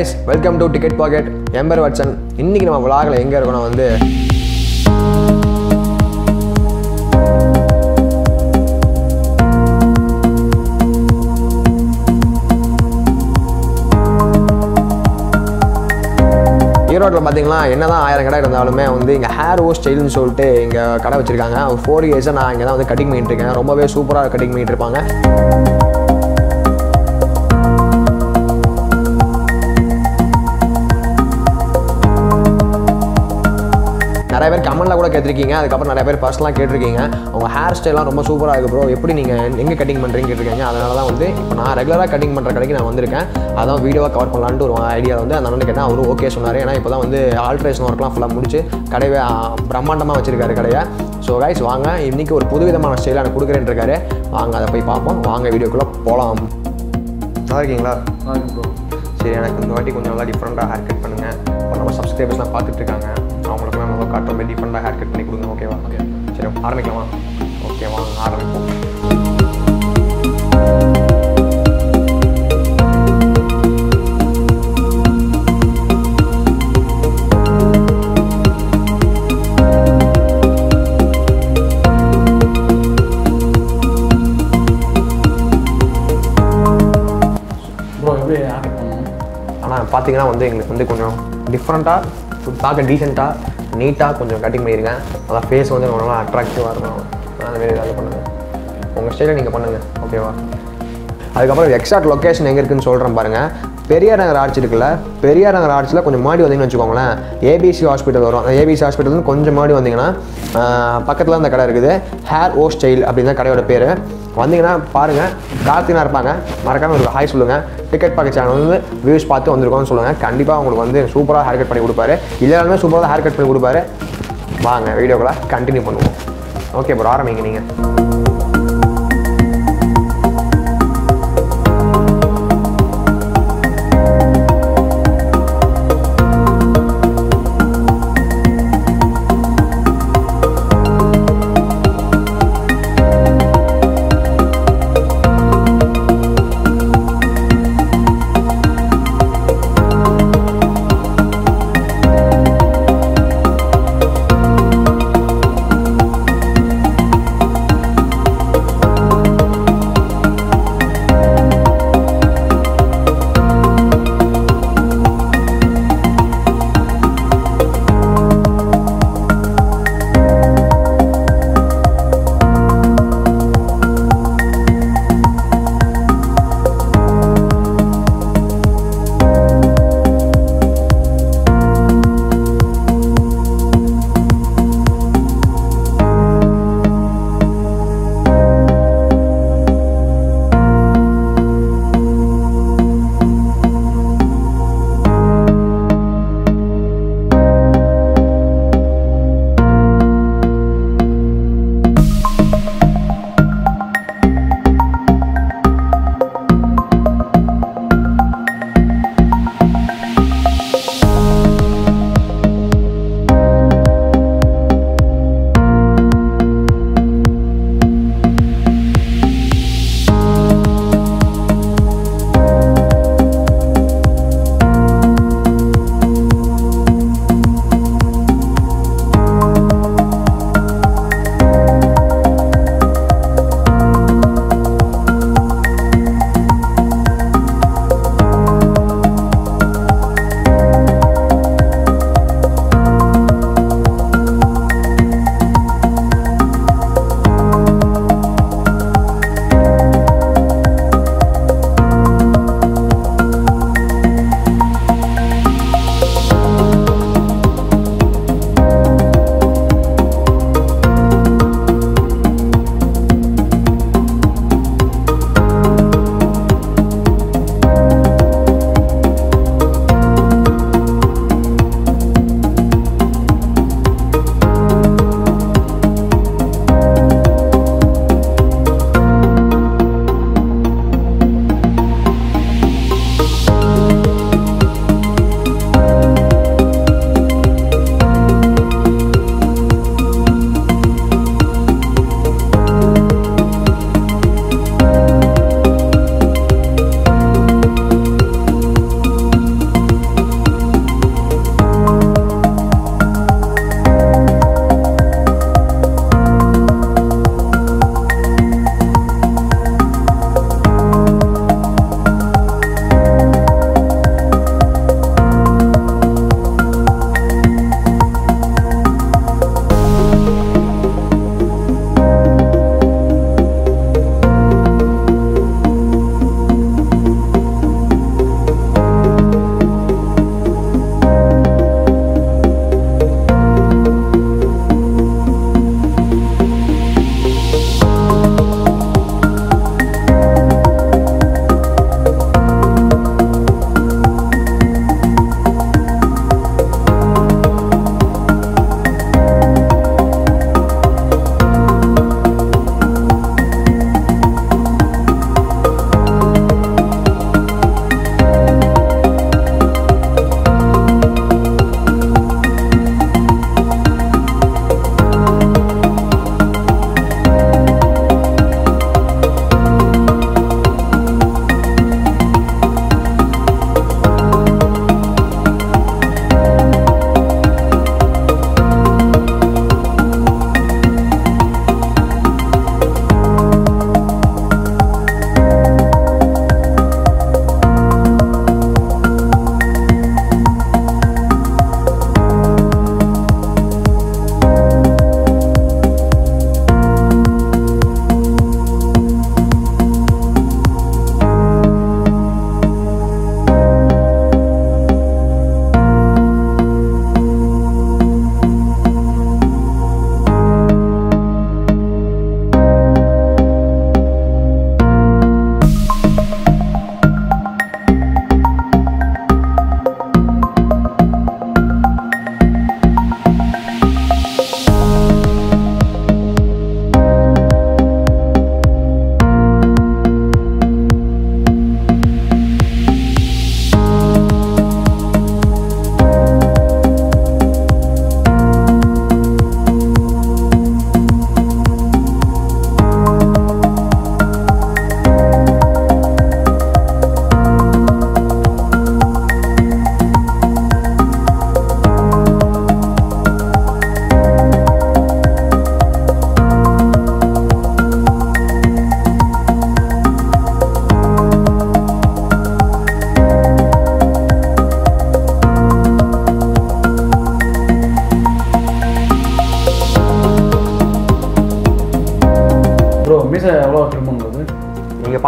Guys welcome to ticket packet எம்பர் வட்சன். இன்னைக்கு நம்ம விளாகில் எங்கே இருக்கணும் வந்து? ஈரோட்டில் பார்த்தீங்கன்னா என்னதான் ஆயிரம் கடை இருந்தாலுமே வந்து இங்கே ஹேர் ஓ ஸ்டைல்னு சொல்லிட்டு இங்கே கடை வச்சிருக்காங்க. ஃபோர் இயர்ஸாக நான் இங்கே தான் வந்து கட்டிங் பண்ணிட்டு இருக்கேன். ரொம்பவே சூப்பராக கட்டிங் பண்ணிட்டு இருப்பாங்க. நிறைய பேர் கமெண்ட்ல கூட கேட்டிருக்கீங்க. அதுக்கப்புறம் நிறைய பேர் பர்சனலாக கேட்டிருக்கீங்க. உங்க ஹேர் ஸ்டைலாம் ரொம்ப சூப்பராக இருக்கு ப்ரோ எப்படி நீங்கள் எங்கே கட்டிங் பண்ணுறீங்க கேட்டிருக்கீங்க. அதனால தான் வந்து இப்போ நான் ரெகுலராக கட்டிங் பண்ணுற கடைக்கு நான் வந்திருக்கேன். அதான் வீடியோவாக கவர் பண்ணலான்ட்டு ஒரு ஐடியா வந்து அந்த அண்ணன் கேட்டேன் அவரும் ஓகே சொன்னார். ஏன்னா இப்போ தான் வந்து ஆல்ட்ரேஷன் ஒர்க்லாம் ஃபுல்லாக முடிச்சு கடையை பிரம்மாண்டமாக வச்சிருக்காரு கடையை. ஸோ கைஸ் வாங்க. இன்னைக்கு ஒரு புதுவிதமான ஸ்டைல் எனக்கு கொடுக்குறேன்னு இருக்காரு வாங்க அதை போய் பார்ப்போம். வாங்க வீடியோக்குள்ளே போகலாம் நல்லா இருக்கீங்களா? சரி எனக்கு இந்த வாட்டி கொஞ்சம் நல்லா டிஃப்ரெண்ட்டாக ஹேர் கட் பண்ணுங்கள் இப்போ நம்ம சப்ஸ்கிரைபர்ஸ்லாம் பார்த்துட்டு இருக்காங்க. நம்ம காட்டுற மாதிரி டிஃப்ரெண்ட்டாக ஹேர் கட் பண்ணி கொடுங்க ஓகேவா ஓகே சரி ஆரம்பிக்கலாமா? ஓகே வாங்க ஆரம்பிப்போம். ஆனால் பார்த்தீங்கன்னா வந்து எங்களுக்கு வந்து கொஞ்சம் டிஃப்ரெண்ட்டாக பார்க்க டீசெண்டாக நீட்டாக கொஞ்சம் கட்டிங் பண்ணியிருக்கேன் அதான் ஃபேஸ் வந்து ரொம்ப நல்லா அட்ராக்டிவாக இருக்கும். அந்த ஏதாவது பண்ணுங்கள் உங்கள் ஸ்டைலில் நீங்கள் பண்ணுங்கள் ஓகேவா அதுக்கப்புறம் எக்ஸாக்ட் லொக்கேஷன் எங்கே இருக்குன்னு சொல்கிறேன் பாருங்கள் பெரியார் நகர் ஆர்ச் இருக்குல்ல பெரியார் நகர் ஆர்ச்சில் கொஞ்சம் மாடி வந்தீங்கன்னு வச்சுக்கோங்களேன். ஏபிசி ஹாஸ்பிட்டல் வரும். அந்த ஏபிசி ஹாஸ்பிட்டல் கொஞ்சம் மாடி வந்தீங்கன்னா பக்கத்தில் அந்த கடை இருக்குது. ஹேர் ஓ ஸ்டைல் அப்படின்னு தான் கடையோட பேர். வந்தீங்கன்னா பாருங்கள் கார்த்தினா இருப்பாங்க. மறக்காமல் உங்களுக்கு ஹாய் சொல்லுங்கள் டிக்கெட் பார்க்க சேனல் வந்து வியூஸ் பார்த்து வந்திருக்கோம்னு சொல்லுங்கள் கண்டிப்பாக உங்களுக்கு வந்து சூப்பராக ஹேர் கட் பண்ணி கொடுப்பாரு. இல்லைனாலுமே சூப்பராக ஹேர் கட் பண்ணி கொடுப்பாரு. வாங்க வீடியோக்குள்ள கண்டினியூ பண்ணுவோம். ஓகே ப்ரோ ஆரம்பிங்க நீங்கள்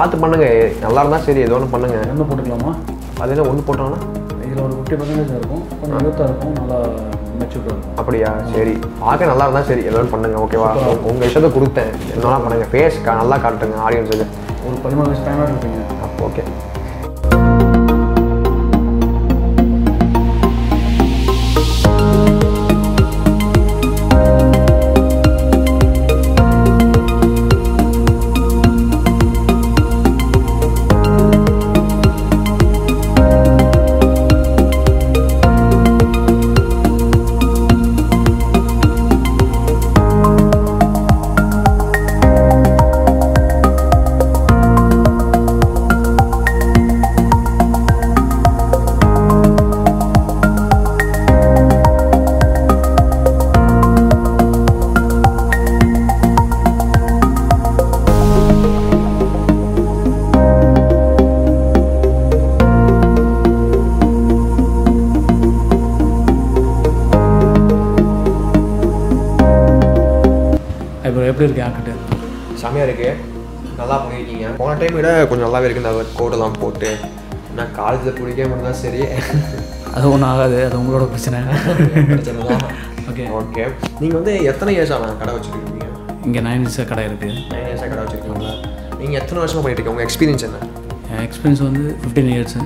பார்த்து பண்ணுங்க. நல்லா இருந்தால் சரி ஏதோ ஒன்று பண்ணுங்க. எண்ணெய் போட்டுக்கலாமா? அது என்ன ஒன்று போட்டோம்னா? இதில் ஒரு ஃபிஃப்டி பர்சன்டேஜ் இருக்கும். கொஞ்சம் யூத்தாக இருக்கும். நல்லா மெச்சூர்டாக இருக்கும். அப்படியா? சரி. பார்க்க நல்லா இருந்தால் சரி ஒன்று பண்ணுங்க ஓகேவா உங்கள் இஷ்டத்தை கொடுத்தேன். என்னெல்லாம் பண்ணுங்க. ஃபேஸ் நல்லா காட்டுங்க ஆடியன்ஸுக்கு ஒரு பதிமூணு வயசு பையனாக இருப்பீங்க அப்போ ஓகே இப்போ எப்படி இருக்கு ஆக்கிட்டு? செமையாக இருக்கு. நல்லா பண்ணியிருக்கீங்க போன டைம் விட கொஞ்சம் நல்லாவே இருக்கு. இந்த கோடெல்லாம் போட்டு. நான் காலேஜில் பிடிக்க மட்டும் சரி. அது ஒன்றும் ஆகாது. அது உங்களோட பிரச்சனை. பிரச்சனை தான். ஓகே. ஓகே. நீங்கள் வந்து எத்தனை இயர்ஸ் ஆன கடை வச்சுருக்கீங்க? இங்கே நைன் இயர்ஸ் கடை இருக்குது நைன் இயர்ஸாக கடை வச்சுருக்கீங்களா நீங்கள் எத்தனை வருஷமாக பண்ணிட்டு இருக்கீங்க? உங்கள் எக்ஸ்பீரியன்ஸ் என்ன? எக்ஸ்பீரியன்ஸ் வந்து ஃபிஃப்டீன் இயர்ஸு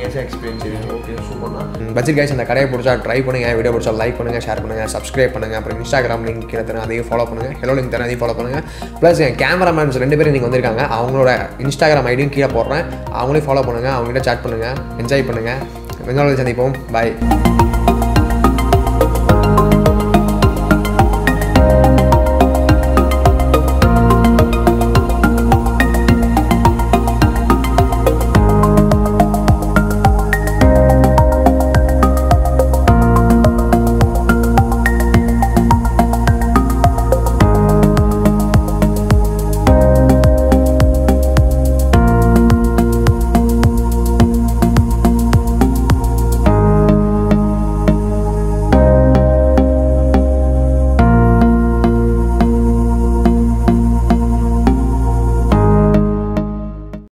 ஃபிஃப்டீன் எக்ஸ்பீரியன்ஸ் இருக்கு. ஓகே சூப்பர்ண்ணா பட்ஜெட் கைஸ் அந்த கடையை பிடிச்சா ட்ரை பண்ணுங்கள் வீடியோ பிடிச்சா லைக் பண்ணுங்கள் ஷேர் பண்ணுங்கள் சப்ஸ்கிரைப் பண்ணுங்கள் அப்புறம் இன்ஸ்டாகிராம் லிங்க் கீழே தரேன் அதையும் ஃபாலோ பண்ணுங்கள் ஹெலோ லிங்க் தரேன் அதையும் ஃபாலோ பண்ணுங்கள் ப்ளஸ் என் கேமராமேன்ஸ் ரெண்டு பேரும் நீங்கள் வந்திருக்காங்க. அவங்களோட இன்ஸ்டாகிராம் ஐடியும் கீழே போடுறேன். அவங்களையும் ஃபாலோ பண்ணுங்கள் அவங்ககிட்ட சேட் பண்ணுங்கள் என்ஜாய் பண்ணுங்கள் வெங்காலத்தில் சந்திப்போம். பாய்